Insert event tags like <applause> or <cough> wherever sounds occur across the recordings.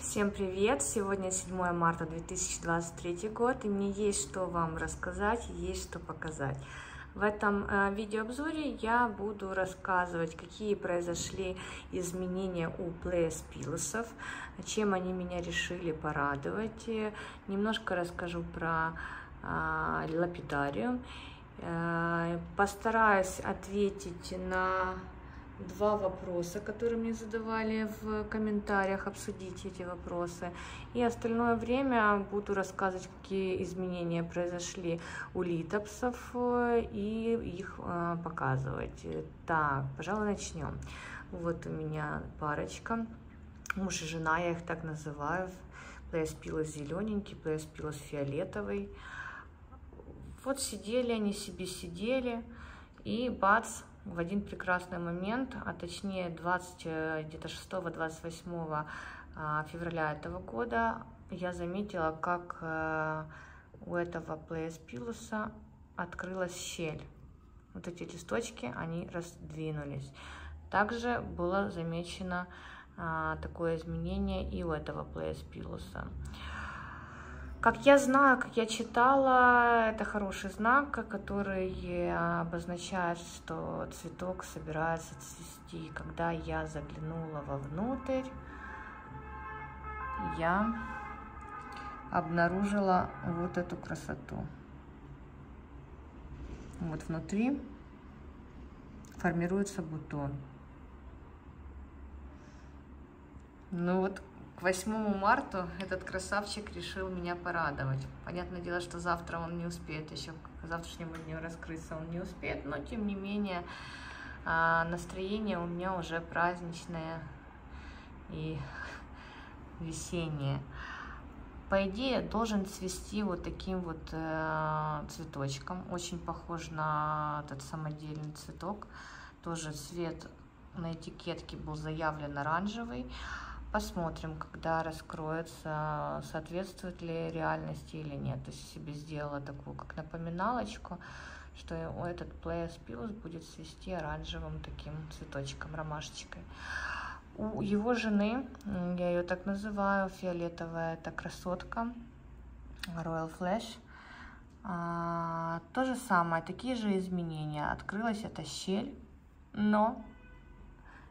Всем привет! Сегодня 7 марта 2023 год, и мне есть что вам рассказать, есть что показать. В этом э, видеообзоре я буду рассказывать, какие произошли изменения у Pills, чем они меня решили порадовать. Немножко расскажу про э, лапидарию. Э, постараюсь ответить на два вопроса, которые мне задавали в комментариях, обсудить эти вопросы. И остальное время буду рассказывать, какие изменения произошли у литопсов э, и их э, показывать. Так, пожалуй, начнем. Вот у меня парочка, муж и жена, я их так называю. Плейспилос зелененький, плейспилос фиолетовый. Вот сидели они себе, сидели, и бац, в один прекрасный момент, а точнее 20, э, где-то 6-28 а, февраля этого года, я заметила, как э, у этого плейспилуса открылась щель. Вот эти листочки, они раздвинулись. Также было замечено а, такое изменение и у этого плейспилуса. Как я знаю, как я читала, это хороший знак, который обозначает, что цветок собирается цвести. Когда я заглянула вовнутрь, я обнаружила вот эту красоту. Вот внутри формируется бутон. Ну вот к 8 марта этот красавчик решил меня порадовать. Понятное дело, что завтра он не успеет еще, к завтрашнему дню раскрыться он не успеет, но тем не менее а, настроение у меня уже праздничное и <laughs> весеннее. По идее, должен цвести вот таким вот э, цветочком. Очень похож на этот самодельный цветок. Тоже цвет на этикетке был заявлен оранжевый. Посмотрим, когда раскроется, соответствует ли реальности или нет. То есть себе сделала такую, как напоминалочку, что этот Players Pills будет свести оранжевым таким цветочком, ромашечкой. У его жены, я ее так называю, фиолетовая, это красотка, Royal Flash. А, то же самое, такие же изменения. Открылась эта щель, но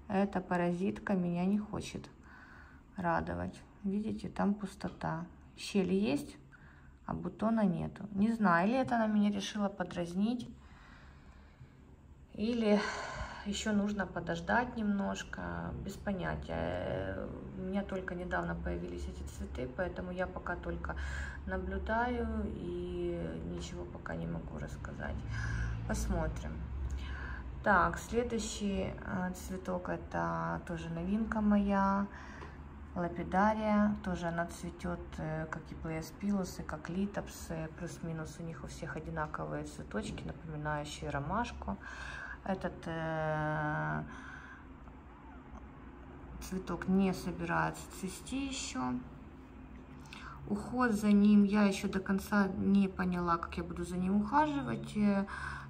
эта паразитка меня не хочет радовать. Видите, там пустота. Щель есть, а бутона нету. Не знаю, или это она меня решила подразнить, или еще нужно подождать немножко, без понятия. У меня только недавно появились эти цветы, поэтому я пока только наблюдаю и ничего пока не могу рассказать. Посмотрим. Так, следующий э, цветок, это тоже новинка моя лапидария, тоже она цветет, э, как и плеоспилусы, как литопсы, плюс-минус у них у всех одинаковые цветочки, напоминающие ромашку. Этот э, цветок не собирается цвести еще. Уход за ним я еще до конца не поняла, как я буду за ним ухаживать, э,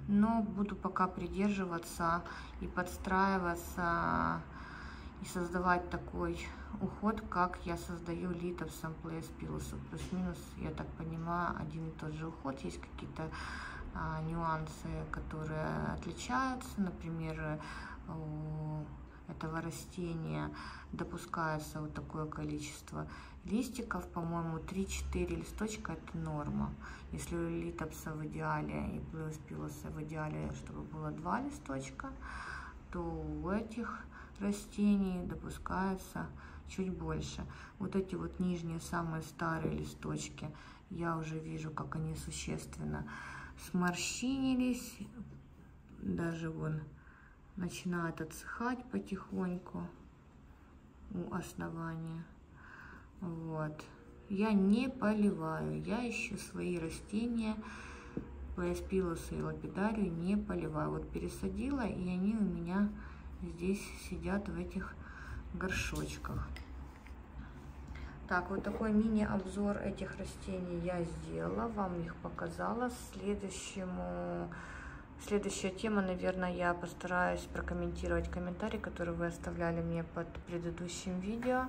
но буду пока придерживаться и подстраиваться и создавать такой уход, как я создаю литов самплей спилусов. Плюс-минус, я так понимаю, один и тот же уход. Есть какие-то а, нюансы, которые отличаются. Например, у этого растения допускается вот такое количество листиков, по-моему, 3-4 листочка это норма. Если у литопса в идеале и плюс-пилоса в идеале, чтобы было 2 листочка, то у этих растений допускается чуть больше. Вот эти вот нижние, самые старые листочки, я уже вижу, как они существенно сморщинились. Даже вон начинает отсыхать потихоньку у основания. Вот. Я не поливаю, я ищу свои растения, плеоспилусы и лапидарию не поливаю. Вот пересадила, и они у меня здесь сидят в этих горшочках. Так, вот такой мини-обзор этих растений я сделала, вам их показала. Следующему, следующая тема, наверное, я постараюсь прокомментировать комментарии, которые вы оставляли мне под предыдущим видео.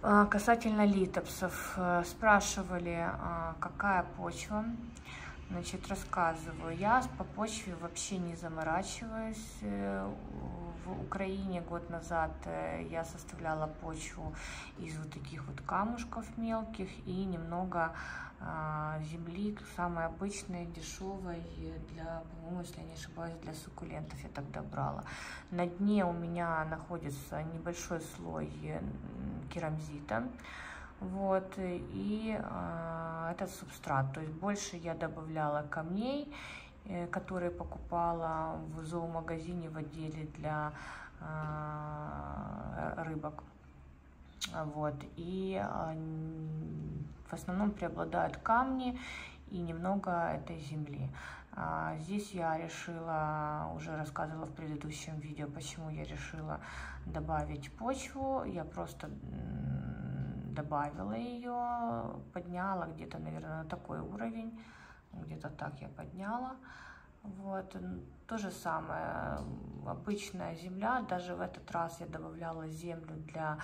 А, касательно литопсов, э, спрашивали, а, какая почва. Значит, рассказываю. Я по почве вообще не заморачиваюсь. Э, в Украине год назад э, я составляла почву из вот таких вот камушков мелких и немного а, земли, самой обычной, дешевой, для, по-моему, если я не ошибаюсь, для суккулентов я тогда брала. На дне у меня находится небольшой слой керамзита. Вот, и э, этот субстрат, то есть больше я добавляла камней, э, которые покупала в зоомагазине в отделе для э, рыбок. Вот, и э, в основном преобладают камни и немного этой земли. А, здесь я решила, уже рассказывала в предыдущем видео, почему я решила добавить почву. Я просто добавила ее, подняла где-то, наверное, на такой уровень, где-то так я подняла. Вот, то же самое, обычная земля, даже в этот раз я добавляла землю для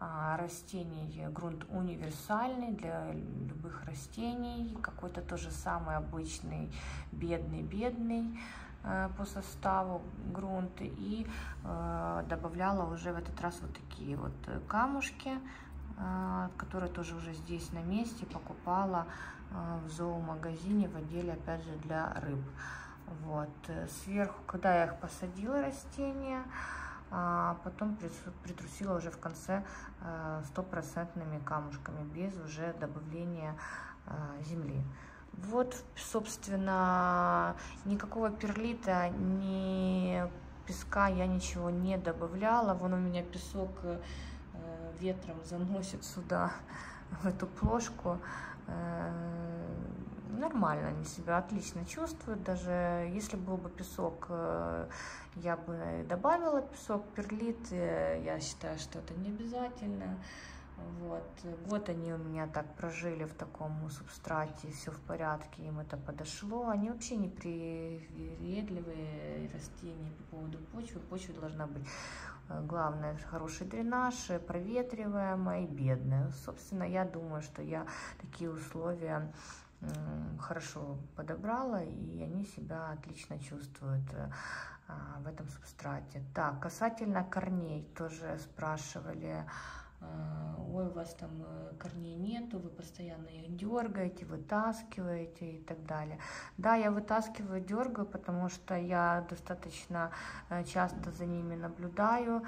а, растений, грунт универсальный для любых растений, какой-то тоже самый обычный бедный-бедный э, по составу грунт. И э, добавляла уже в этот раз вот такие вот камушки а, которые тоже уже здесь на месте покупала а, в зоомагазине в отделе опять же для рыб. Вот. Сверху когда я их посадила растения а потом притрусила уже в конце стопроцентными камушками без уже добавления земли. Вот собственно никакого перлита ни песка я ничего не добавляла. Вон у меня песок э, ветром заносит сюда, в эту плошку. Э, нормально они себя отлично чувствуют. Даже если был бы песок, э, я бы добавила песок, перлит. Э, я считаю, что это не обязательно. Вот. Год они у меня так прожили в таком субстрате, все в порядке, им это подошло. Они вообще не привередливые растения по поводу почвы. Почва должна быть Э, главное, хороший дренаж, э, проветриваемая и бедная. Собственно, я думаю, что я такие условия хорошо подобрала, и они себя отлично чувствуют э, а, в этом субстрате. Так, касательно корней тоже спрашивали, ой, у вас там э, корней нету, вы постоянно их дергаете, вытаскиваете и так далее. Да, я вытаскиваю, дергаю, потому что я достаточно э, часто за ними наблюдаю,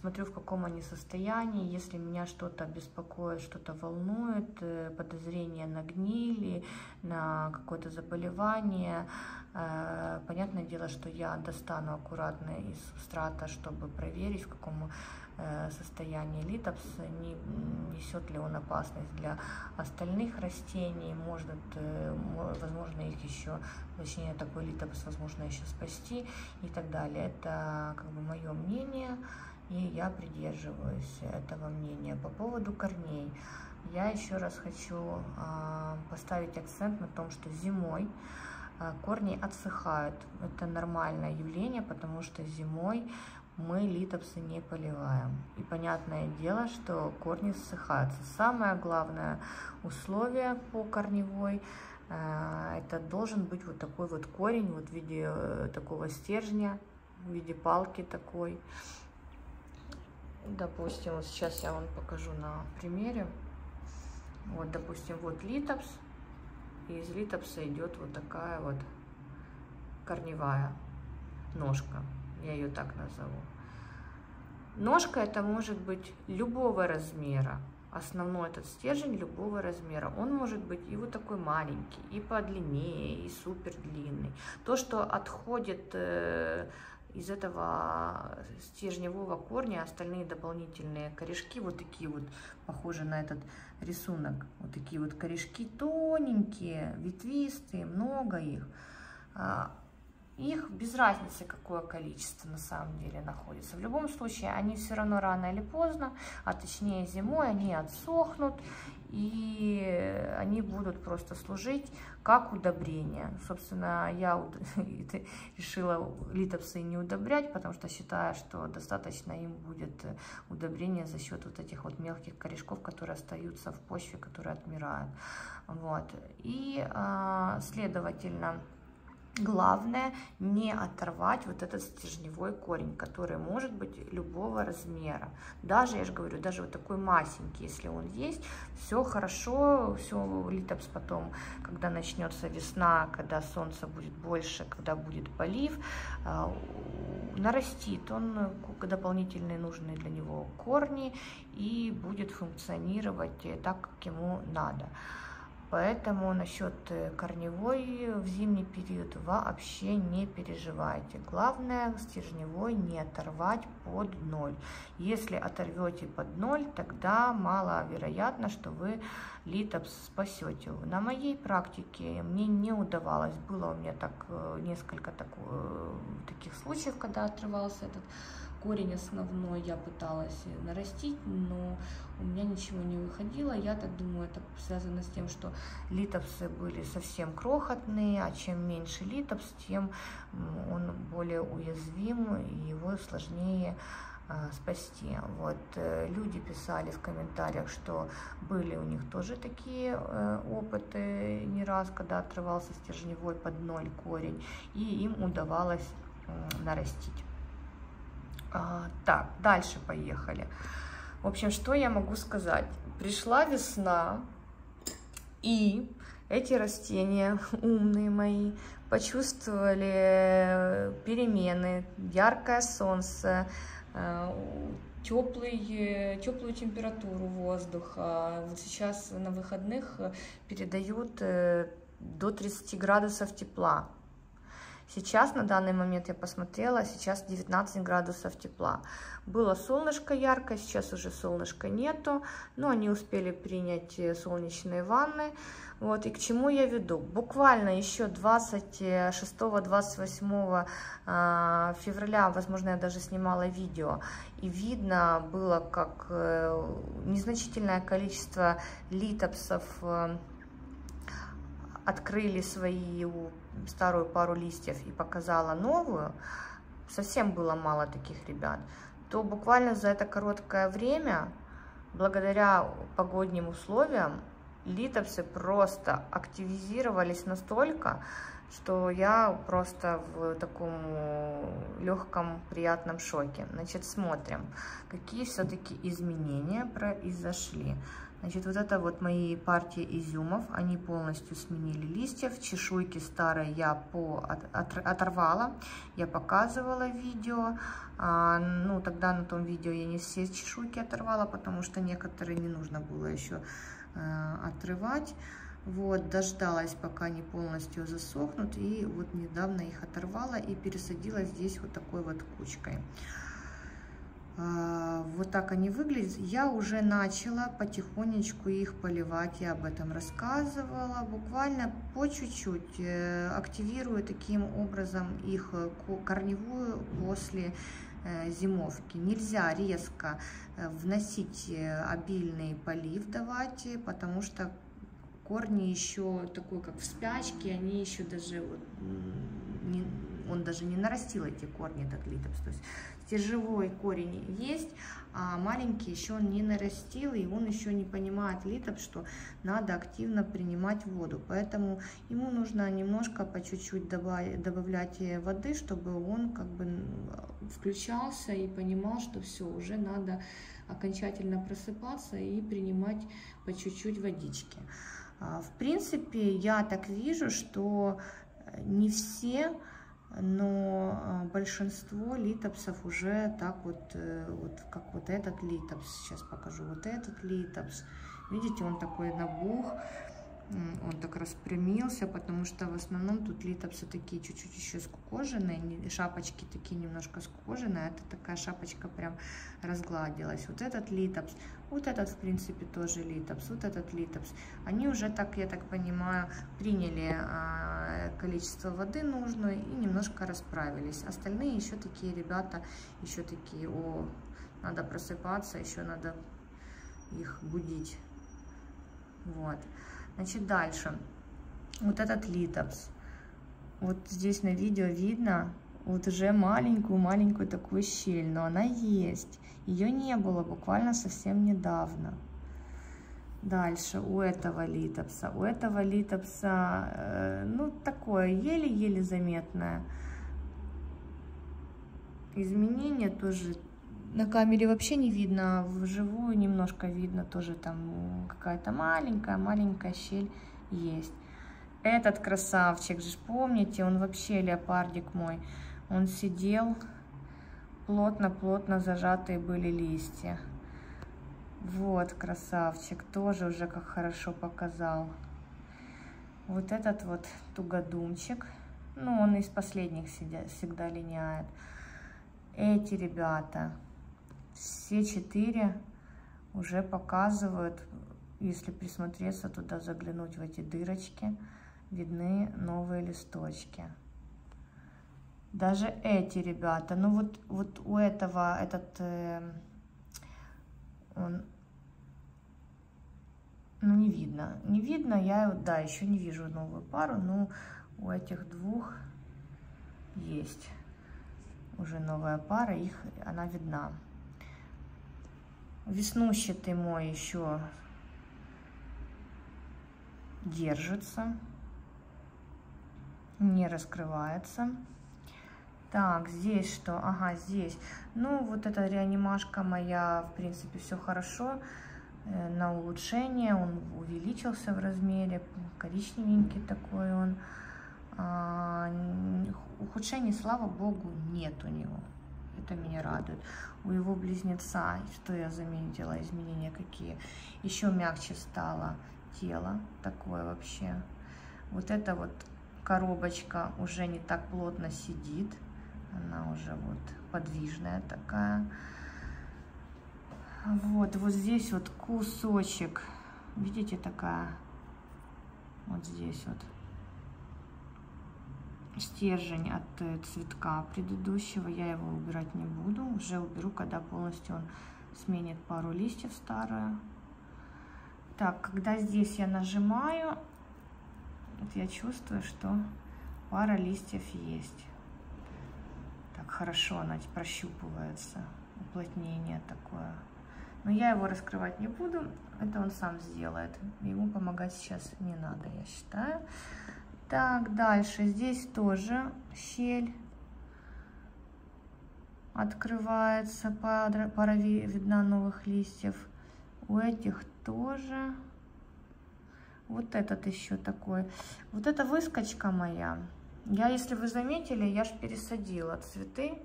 смотрю, в каком они состоянии, если меня что-то беспокоит, что-то волнует, э, подозрение на гнили, на какое-то заболевание, понятное дело, что я достану аккуратно из субстрата, чтобы проверить, в каком Э, состояние литопс, не несет ли он опасность для остальных растений, может, э, возможно, их еще, точнее, такой литопс, возможно, еще спасти и так далее. Это как бы мое мнение, и я придерживаюсь этого мнения. По поводу корней, я еще раз хочу а, поставить акцент на том, что зимой а, корни отсыхают. Это нормальное явление, потому что зимой мы литопсы не поливаем. И понятное дело, что корни ссыхаются. Самое главное условие по корневой э, это должен быть вот такой вот корень вот в виде э, такого стержня, в виде палки такой. Допустим, вот сейчас я вам покажу на примере. Вот, допустим, вот литопс. И из литопса идет вот такая вот корневая ножка я ее так назову. Ножка это может быть любого размера, основной этот стержень любого размера. Он может быть и вот такой маленький, и подлиннее, и супер длинный. То, что отходит э, из этого стержневого корня, остальные дополнительные корешки, вот такие вот, похожи на этот рисунок, вот такие вот корешки тоненькие, ветвистые, много их. Их без разницы, какое количество на самом деле находится. В любом случае, они все равно рано или поздно, а точнее зимой, они отсохнут, и они будут просто служить как удобрение. Собственно, я <laughs> решила литопсы не удобрять, потому что считаю, что достаточно им будет удобрение за счет вот этих вот мелких корешков, которые остаются в почве, которые отмирают. Вот. И, а, следовательно, Главное не оторвать вот этот стержневой корень, который может быть любого размера. Даже, я же говорю, даже вот такой масенький, если он есть, все хорошо, все литопс потом, когда начнется весна, когда солнце будет больше, когда будет полив, а, нарастит он дополнительные нужные для него корни и будет функционировать так, как ему надо. Поэтому насчет э, корневой в зимний период вообще не переживайте. Главное стержневой не оторвать под ноль. Если оторвете под ноль, тогда маловероятно, что вы литопс спасете. На моей практике мне не удавалось. Было у меня так э, несколько так, э, таких случаев, когда отрывался этот корень основной я пыталась нарастить, но у меня ничего не выходило. Я так думаю, это связано с тем, что литопсы были совсем крохотные, а чем меньше литопс, тем он более уязвим, и его сложнее спасти. Вот э, люди писали в комментариях, что были у них тоже такие э, опыты не раз, когда отрывался стержневой под ноль корень, и им удавалось нарастить. А, так, дальше поехали. В общем, что я могу сказать? Пришла весна, и эти растения, <laughs> умные мои, почувствовали перемены, яркое солнце, теплый, теплую температуру воздуха. Вот сейчас на выходных передают э, до 30 градусов тепла. Сейчас, на данный момент я посмотрела, сейчас 19 градусов тепла. Было солнышко яркое, сейчас уже солнышка нету, но они успели принять э, солнечные ванны. Вот, и к чему я веду? Буквально еще 26-28 а, февраля, возможно, я даже снимала видео, и видно было, как э, незначительное количество литопсов э, открыли свою старую пару листьев и показала новую, совсем было мало таких ребят, то буквально за это короткое время, благодаря погодным условиям, литопсы просто активизировались настолько, что я просто в таком легком приятном шоке. Значит, смотрим, какие все-таки изменения произошли. Значит, вот это вот мои партии изюмов, они полностью сменили листьев. Чешуйки старые я по, от, от, оторвала, я показывала видео. А, ну, тогда на том видео я не все чешуйки оторвала, потому что некоторые не нужно было еще а, отрывать. Вот, дождалась, пока они полностью засохнут, и вот недавно их оторвала и пересадила здесь вот такой вот кучкой. А, вот так они выглядят. Я уже начала потихонечку их поливать, я об этом рассказывала. Буквально по чуть-чуть э, активирую таким образом их э, корневую после э, зимовки. Нельзя резко вносить обильный полив давать, потому что корни еще такой, как в спячке, они еще даже вот не, он даже не нарастил эти корни, этот литопс. То есть стержевой корень есть, а маленький еще он не нарастил, и он еще не понимает литопс, что надо активно принимать воду. Поэтому ему нужно немножко по чуть-чуть добавлять воды, чтобы он как бы включался и понимал, что все, уже надо окончательно просыпаться и принимать по чуть-чуть водички. А, в принципе, я так вижу, что не все но а, большинство литопсов уже так вот, э, вот как вот этот литопс, сейчас покажу, вот этот литопс, видите, он такой набух, он так распрямился, потому что в основном тут литопсы такие чуть-чуть еще скукоженные, шапочки такие немножко скукоженные, а это такая шапочка прям разгладилась. Вот этот литопс, вот этот в принципе тоже литопс, вот этот литопс. Они уже так, я так понимаю, приняли а, количество воды нужную и немножко расправились. Остальные еще такие ребята, еще такие, о, надо просыпаться, еще надо их будить. Вот. Значит, дальше. Вот этот литопс. Вот здесь на видео видно вот уже маленькую-маленькую такую щель, но она есть. Ее не было буквально совсем недавно. Дальше у этого литопса. У этого литопса, э, ну, такое еле-еле заметное. Изменения тоже на камере вообще не видно, а вживую немножко видно, тоже там какая-то маленькая-маленькая щель есть. Этот красавчик же, помните, он вообще леопардик мой. Он сидел, плотно-плотно зажатые были листья. Вот красавчик, тоже уже как хорошо показал. Вот этот вот тугодумчик, ну он из последних всегда линяет. Эти ребята, все четыре уже показывают, если присмотреться туда, заглянуть в эти дырочки, видны новые листочки. Даже эти ребята, ну вот, вот у этого, этот, э, он, ну не видно, не видно, я, да, еще не вижу новую пару, но у этих двух есть уже новая пара, их, она видна. Веснущатый мой еще держится, не раскрывается. Так, здесь что? Ага, здесь. Ну, вот эта реанимашка моя, в принципе, все хорошо. Э, на улучшение он увеличился в размере. Коричневенький такой он. А, ухудшений, слава богу, нет у него это меня радует. У его близнеца, что я заметила, изменения какие. Еще мягче стало тело, такое вообще. Вот эта вот коробочка уже не так плотно сидит. Она уже вот подвижная такая. Вот, вот здесь вот кусочек. Видите, такая вот здесь вот стержень от э, цветка предыдущего. Я его убирать не буду. Уже уберу, когда полностью он сменит пару листьев старую. Так, когда здесь я нажимаю, вот я чувствую, что пара листьев есть. Так хорошо она прощупывается. Уплотнение такое. Но я его раскрывать не буду. Это он сам сделает. Ему помогать сейчас не надо, я считаю. Так, дальше здесь тоже щель открывается, пара видна новых листьев. У этих тоже. Вот этот еще такой. Вот эта выскочка моя. Я, если вы заметили, я же пересадила цветы.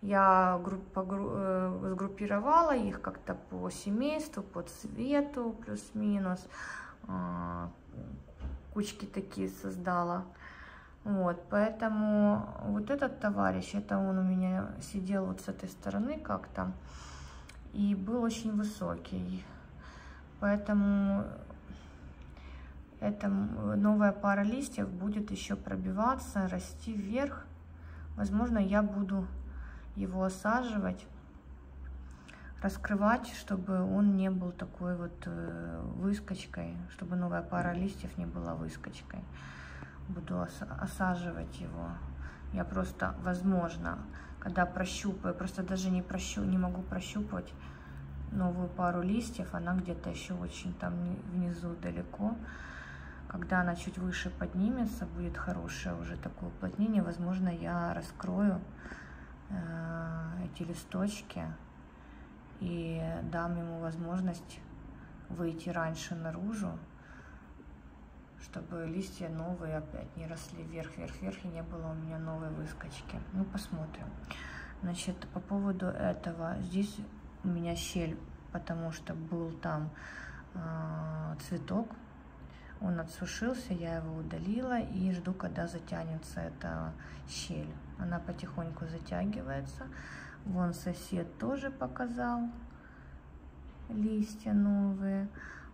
Я э, сгруппировала их как-то по семейству, по цвету, плюс-минус а, кучки такие создала. Вот, поэтому вот этот товарищ, это он у меня сидел вот с этой стороны как-то и был очень высокий. Поэтому эта новая пара листьев будет еще пробиваться, расти вверх. Возможно, я буду его осаживать раскрывать, чтобы он не был такой вот э, выскочкой, чтобы новая пара листьев не была выскочкой. Буду осаживать его. Я просто, возможно, когда прощупаю, просто даже не, прощу, не могу прощупать новую пару листьев, она где-то еще очень там внизу далеко. Когда она чуть выше поднимется, будет хорошее уже такое уплотнение, возможно, я раскрою э, эти листочки и дам ему возможность выйти раньше наружу, чтобы листья новые опять не росли вверх, вверх, вверх, и не было у меня новой выскочки. Ну, посмотрим. Значит, по поводу этого, здесь у меня щель, потому что был там э, цветок, Он отсушился, я его удалила и жду, когда затянется эта щель. Она потихоньку затягивается. Вон сосед тоже показал листья новые.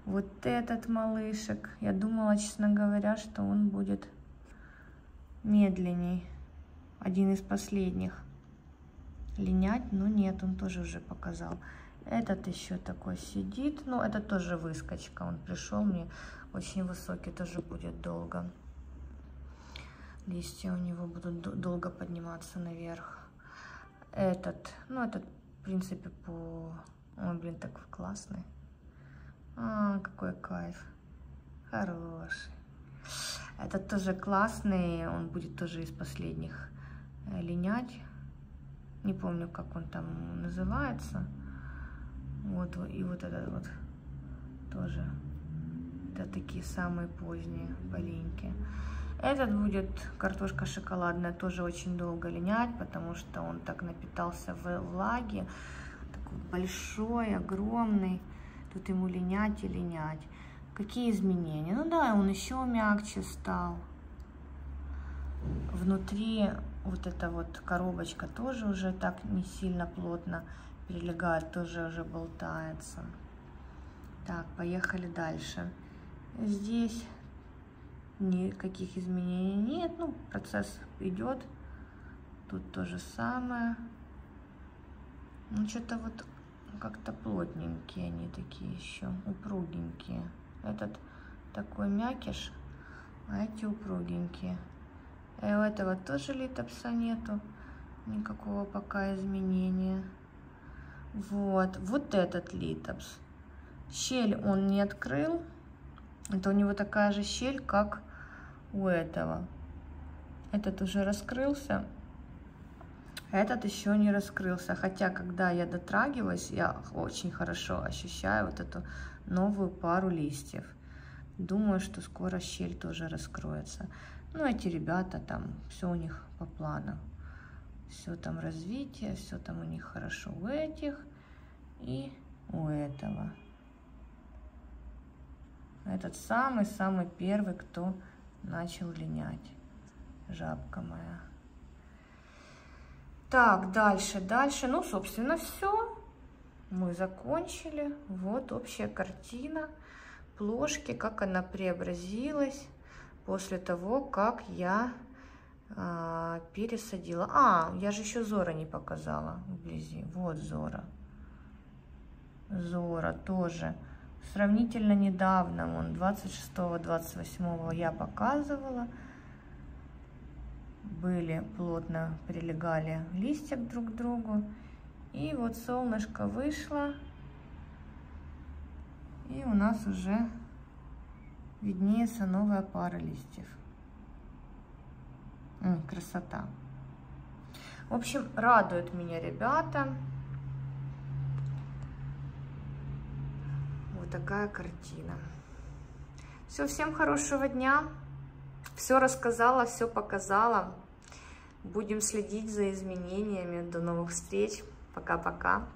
Вот этот малышек, я думала, честно говоря, что он будет медленней. Один из последних. Линять, но нет, он тоже уже показал. Этот еще такой сидит, но это тоже выскочка. Он пришел мне очень высокий, тоже будет долго. Листья у него будут долго подниматься наверх. Этот, ну этот, в принципе, по... Ой, блин, так классный. А, какой кайф. Хороший. Этот тоже классный, он будет тоже из последних э, линять. Не помню, как он там называется. Вот, и вот этот вот тоже. Это такие самые поздние полиньки. Этот будет картошка шоколадная, тоже очень долго линять, потому что он так напитался в влаге. Такой большой, огромный. Тут ему линять и линять. Какие изменения? Ну да, он еще мягче стал. Внутри вот эта вот коробочка тоже уже так не сильно плотно прилегает, тоже уже болтается. Так, поехали дальше. Здесь никаких изменений нет. Ну, процесс идет. Тут то же самое. Ну, что-то вот как-то плотненькие они такие еще, упругенькие. Этот такой мякиш, а эти упругенькие. И у этого тоже литопса нету. Никакого пока изменения. Вот, вот этот литопс. Щель он не открыл. Это у него такая же щель, как у этого. Этот уже раскрылся, этот еще не раскрылся. Хотя, когда я дотрагиваюсь, я очень хорошо ощущаю вот эту новую пару листьев. Думаю, что скоро щель тоже раскроется. Ну, эти ребята там, все у них по плану. Все там развитие, все там у них хорошо у этих и у этого. Этот самый-самый первый, кто начал линять. Жабка моя. Так, дальше, дальше. Ну, собственно, все. Мы закончили. Вот общая картина плошки, как она преобразилась после того, как я а, пересадила. А, я же еще Зора не показала вблизи. Вот Зора. Зора тоже сравнительно недавно, он 26-28 я показывала, были плотно прилегали листья друг к другу. И вот солнышко вышло, и у нас уже виднеется новая пара листьев. М, красота. В общем, радует меня ребята. Такая картина. Все, всем хорошего дня. Все рассказала, все показала. Будем следить за изменениями. До новых встреч. Пока-пока.